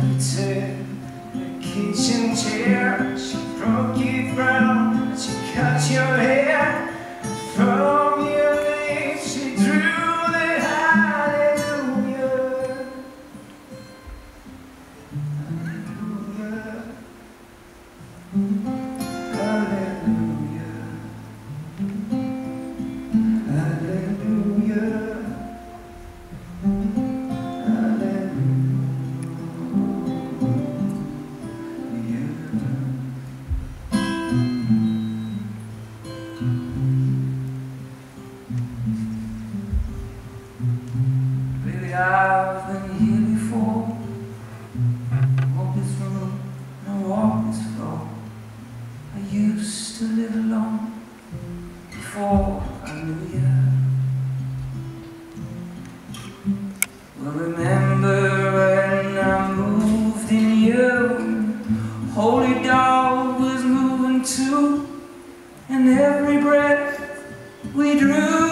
to the kitchen chair. She broke it round. I've been here before. Walk this room and walk this floor. I used to live alone before I knew you. Well, remember when I moved in you, Holy Dog was moving too, and every breath we drew